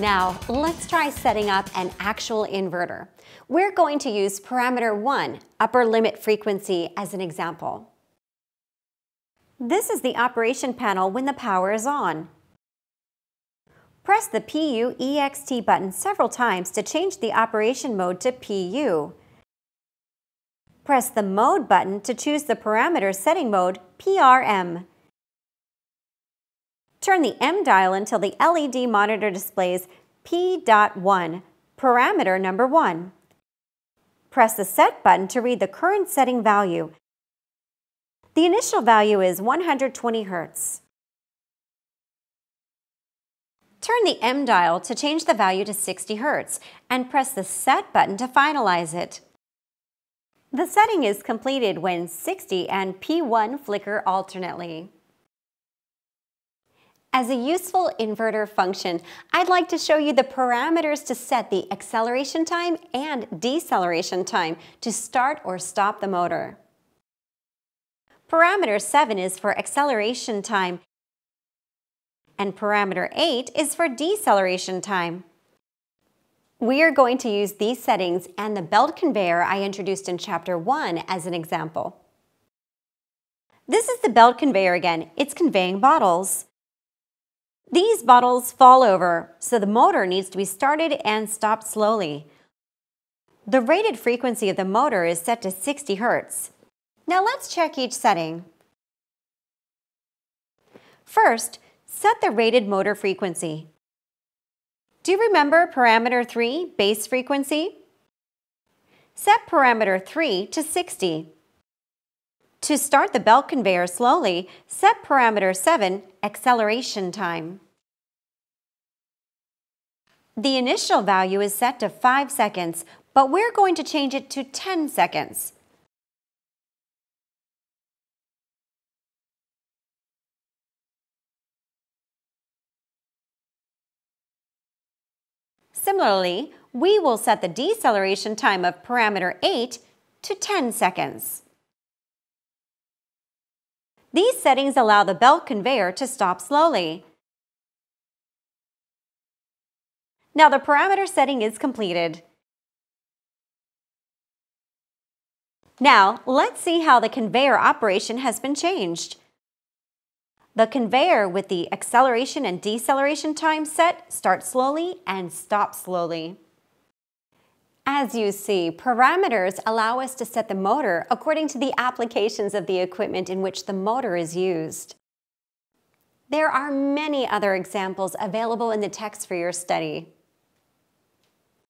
Now, let's try setting up an actual inverter. We're going to use parameter 1, upper limit frequency, as an example. This is the operation panel when the power is on. Press the PU EXT button several times to change the operation mode to PU. Press the Mode button to choose the parameter setting mode PRM. Turn the M dial until the LED monitor displays P.1, parameter number 1. Press the Set button to read the current setting value. The initial value is 120 Hz. Turn the M dial to change the value to 60 Hz and press the Set button to finalize it. The setting is completed when 60 and P1 flicker alternately. As a useful inverter function, I'd like to show you the parameters to set the acceleration time and deceleration time to start or stop the motor. Parameter 7 is for acceleration time and parameter 8 is for deceleration time. We are going to use these settings and the belt conveyor I introduced in Chapter 1 as an example. This is the belt conveyor again. It's conveying bottles. These bottles fall over, so the motor needs to be started and stopped slowly. The rated frequency of the motor is set to 60 Hz. Now let's check each setting. First, set the rated motor frequency. Do you remember parameter 3, base frequency? Set parameter 3 to 60. To start the belt conveyor slowly, set parameter 7, acceleration time. The initial value is set to 5 seconds, but we're going to change it to 10 seconds. Similarly, we will set the deceleration time of parameter 8 to 10 seconds. These settings allow the belt conveyor to stop slowly. Now the parameter setting is completed. Now, let's see how the conveyor operation has been changed. The conveyor with the acceleration and deceleration time set starts slowly and stops slowly. As you see, parameters allow us to set the motor according to the applications of the equipment in which the motor is used. There are many other examples available in the text for your study.